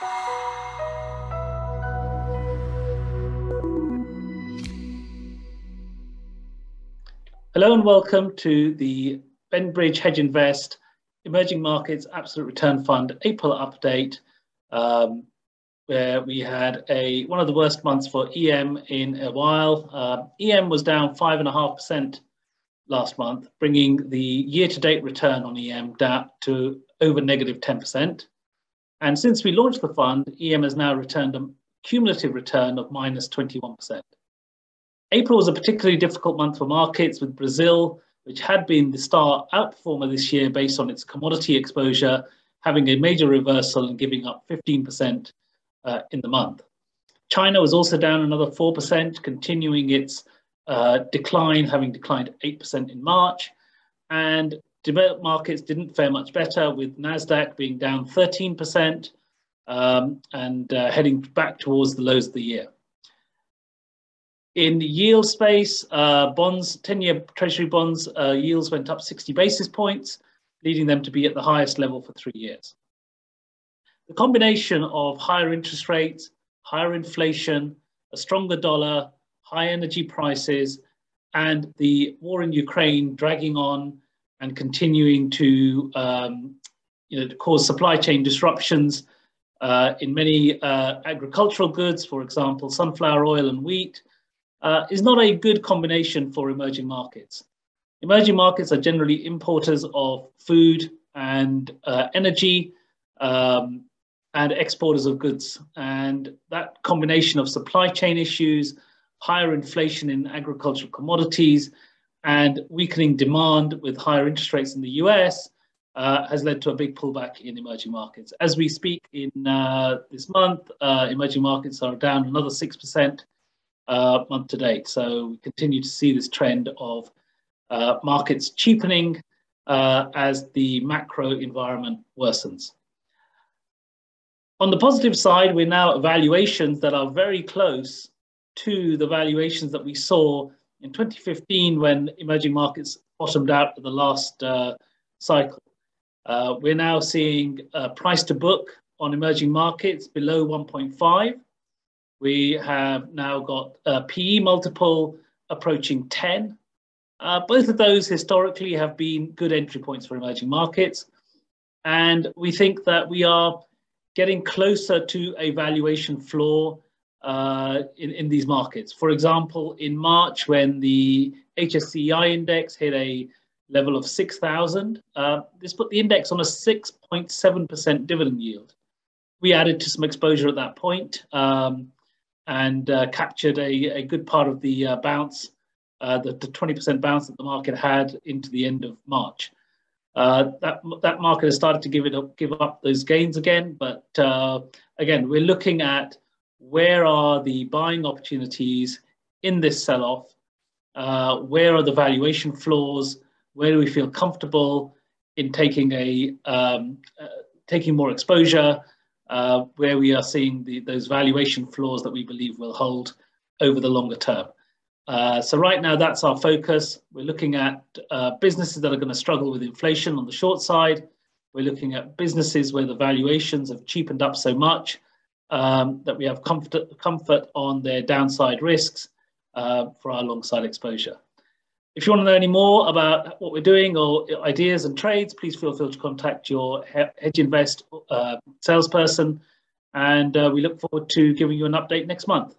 Hello and welcome to the Benbridge Hedge Invest Emerging Markets Absolute Return Fund April update, um, where we had a one of the worst months for EM in a while. Uh, EM was down five and a half percent last month, bringing the year-to-date return on EM down to over negative 10%. And since we launched the fund, EM has now returned a cumulative return of minus 21%. April was a particularly difficult month for markets with Brazil, which had been the star outperformer this year based on its commodity exposure, having a major reversal and giving up 15% uh, in the month. China was also down another 4%, continuing its uh, decline, having declined 8% in March. And developed markets didn't fare much better, with NASDAQ being down 13% um, and uh, heading back towards the lows of the year. In the yield space, uh, bonds, 10-year treasury bonds uh, yields went up 60 basis points, leading them to be at the highest level for three years. The combination of higher interest rates, higher inflation, a stronger dollar, high energy prices, and the war in Ukraine dragging on and continuing to um, you know, to cause supply chain disruptions uh, in many uh, agricultural goods, for example, sunflower oil and wheat, uh, is not a good combination for emerging markets. Emerging markets are generally importers of food and uh, energy um, and exporters of goods. And that combination of supply chain issues, higher inflation in agricultural commodities, and weakening demand with higher interest rates in the US uh, has led to a big pullback in emerging markets. As we speak in uh, this month, uh, emerging markets are down another 6% uh, month to date. So we continue to see this trend of uh, markets cheapening uh, as the macro environment worsens. On the positive side, we're now at valuations that are very close to the valuations that we saw in 2015 when emerging markets bottomed out for the last uh, cycle. Uh, we're now seeing price to book on emerging markets below 1.5 we have now got a PE multiple approaching 10. Uh, both of those historically have been good entry points for emerging markets. And we think that we are getting closer to a valuation floor uh, in, in these markets. For example, in March, when the HSCI index hit a level of 6,000, uh, this put the index on a 6.7% dividend yield. We added to some exposure at that point. Um, and uh, captured a, a good part of the uh, bounce, uh, the, the 20% bounce that the market had into the end of March. Uh, that that market has started to give it up, give up those gains again. But uh, again, we're looking at where are the buying opportunities in this sell-off? Uh, where are the valuation floors? Where do we feel comfortable in taking a um, taking more exposure? uh, where we are seeing the, those valuation floors that we believe will hold over the longer term. Uh, so right now, that's our focus. We're looking at uh, businesses that are going to struggle with inflation on the short side. We're looking at businesses where the valuations have cheapened up so much um, that we have comfort, comfort on their downside risks uh, for our long side exposure. If you want to know any more about what we're doing or ideas and trades, please feel free to contact your Hedge Invest uh, salesperson. And uh, we look forward to giving you an update next month.